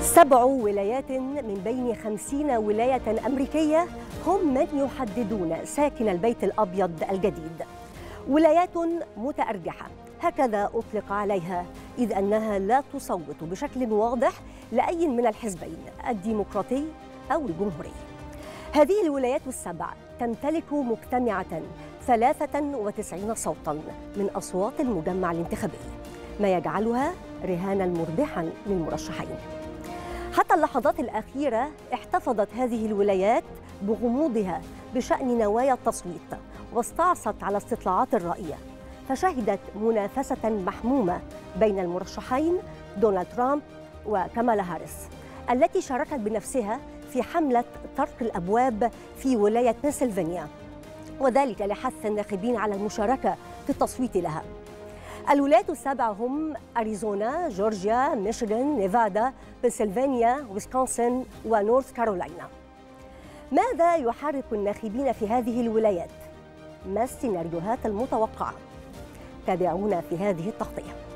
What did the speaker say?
سبع ولايات من بين خمسين ولاية أمريكية هم من يحددون ساكن البيت الأبيض الجديد. ولايات متأرجحة. هكذا أطلق عليها. إذ أنها لا تصوت بشكل واضح لأي من الحزبين الديمقراطي أو الجمهوري. هذه الولايات السبع تمتلك مجتمعة 93 صوتا من أصوات المجمع الانتخابي. ما يجعلها رهانا مربحا للمرشحين. حتى اللحظات الأخيرة احتفظت هذه الولايات بغموضها بشأن نوايا التصويت واستعصت على استطلاعات الرأي. فشهدت منافسة محمومة بين المرشحين دونالد ترامب وكامالا هاريس التي شاركت بنفسها في حملة طرق الأبواب في ولاية بنسلفانيا. وذلك لحث الناخبين على المشاركة في التصويت لها. الولايات السبع هم أريزونا، جورجيا، ميشيغان، نيفادا، بنسلفانيا، ويسكونسن ونورث كارولاينا ماذا يحرك الناخبين في هذه الولايات؟ ما السيناريوهات المتوقعة؟ تابعونا في هذه التغطية